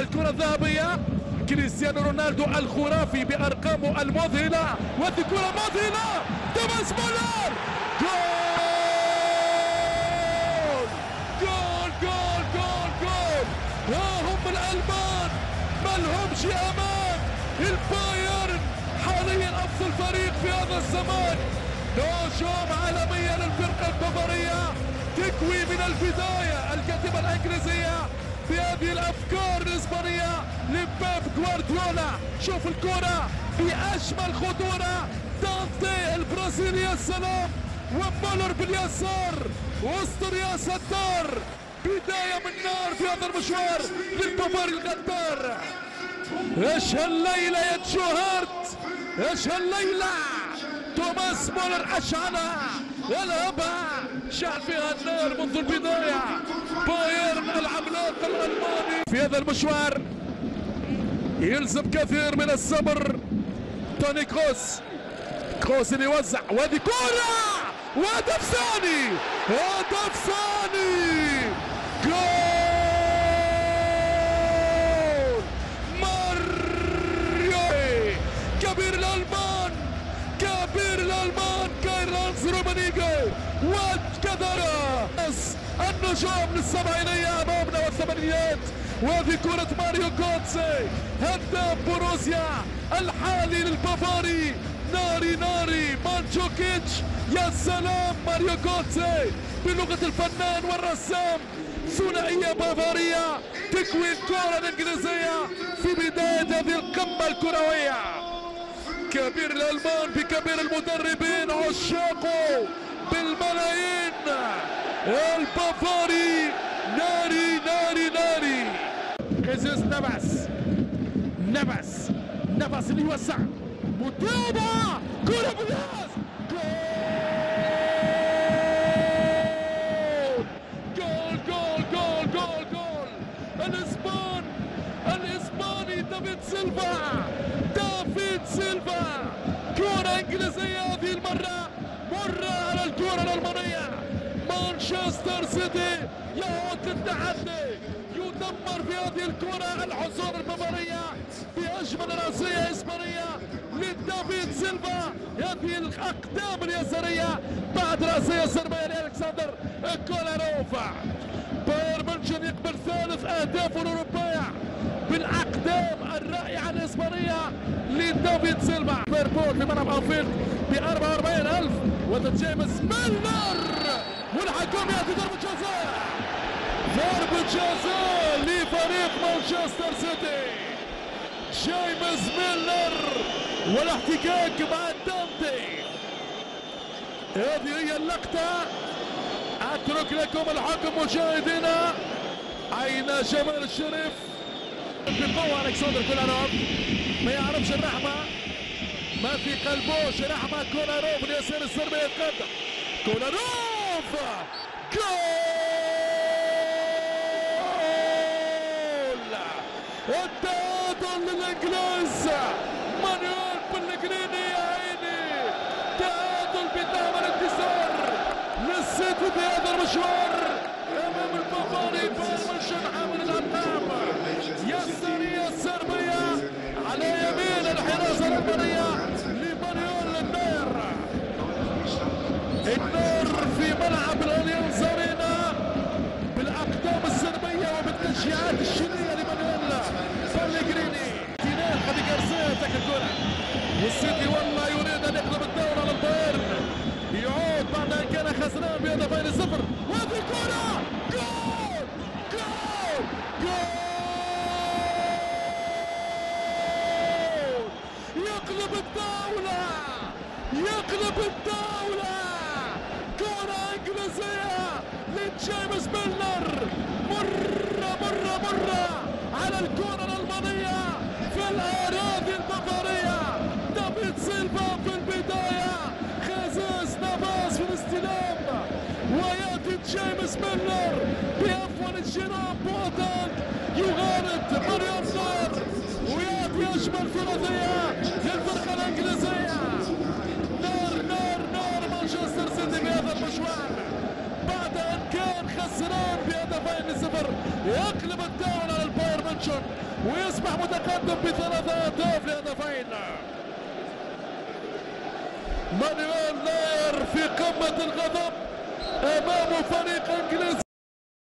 الكرة الذهبية. كريستيانو رونالدو الخرافي بأرقامه المذهلة. وهذه كرة مذهلة توماس مولر. جول! جول جول جول جول! ها هم الألمان؟ ما لهمش أمان. البايرن حاليا أفضل فريق في هذا الزمان. نجوم عالمية للفرقة البافارية تكوي من البداية الكاتبة الإنجليزية بهذه الأفكار. الإسبانية لبيب جوارديولا شوف الكرة بأجمل خطورة. دانتي البرازيلي يا سلام ومولر باليسار. وسط رياس الدار. بداية من نار في هذا المشوار للبافاري الغدار. إيش هالليلة يا تشوهرت إيش هالليلة؟ توماس مولر أشعل. الهبها شعل فيها النار منذ البداية. بايرن العملاق في هذا المشوار. يلزم كثير من الصبر. توني كروس. كروس اللي يوزع. وهذه كرة! وهدف ثاني! هدف ثاني! جول! ماريو! كبير الألمان! كبير الألمان! كايرلانز رومانيجو! وكذا النجوم للسبعينية أمامنا والثمانينات وهذه كرة ماريو جوتسي هداف بوروسيا الحالي للبافاري. ناري ناري مانجوكيتش يا سلام ماريو جوتسي بلغة الفنان والرسام ثنائية بافارية تكوي الكرة الإنجليزية في بداية هذه القمة الكروية. كبير الألمان بكبير المدربين عشاقه بالملايين. البافاري خيزوس نفس نفس نفس اللي يوسع متابعة كرة بالياس جول جول جول جول جول الاسبان الاسباني دافيد سيلفا دافيد سيلفا كرة انجليزية هذه المرة مرة على الكرة الألمانية مانشستر سيتي يعود للتحدي يدمر في هذه الكرة الحصون البافارية بأجمل رأسية إسبانية لدافيد سيلفا. هذه الأقدام اليسارية بعد رأسية صربية لألكسندر كولاروف بايرن ميونخ يقبل ثالث أهدافه الأوروبية بالأقدام الرائعة الإسبانية لدافيد سيلفا. ليفربول في ملعب أنفيلد ب 44000 وذا جيمس ميلنر والحكم يأتي ضربة جزاء. ضربة جزاء لفريق مانشستر سيتي جيمس ميلنر والاحتكاك مع دانتي هذه هي اللقطة اترك لكم الحكم مشاهدينا اين جمال الشريف بقوة الكسندر كولاروف ما يعرفش الرحمة ما في قلبوش رحمة كولاروف اليسار الصربي يتقدم كولاروف جول المشوار أمام البافاري بايرن ميونخ حامل الالقاب يسارية السربية على يمين الحراسة الألمانية لمانويل النير. النار في ملعب الاليانز ارينا بالأقدام السربيه وبالتشجيعات الشديده لمانويل بلغريني تينال هذه جارسيا تاك الكره والسيتي والله يريد ان يقلب الدورة على البايرن يعود بعد ان كان خسران بهدفين صفر وهذه الكره جول جول يقلب الدولة! يقلب الدولة! كرة إنجليزية لجيمس ميلنر! مرة مرة مرة على الكرة الألمانية في الأراضي البافارية دافيد سيلفا في البداية خيسوس نافاس في الاستلام ويأتي جيمس ميلنر بوتانج يغالط مريم نار ويأتي أجمل ثلاثية للفرقة الإنجليزية نار نار نار مانشستر سيتي بهذا المشوار بعد أن كان خسران بهدفين لصفر يقلب الدوري على البايرن ميونخ ويصبح متقدم بثلاثة أهداف لهدفين. مانويل ناير في قمة الغضب أمام فريق إنجليزي.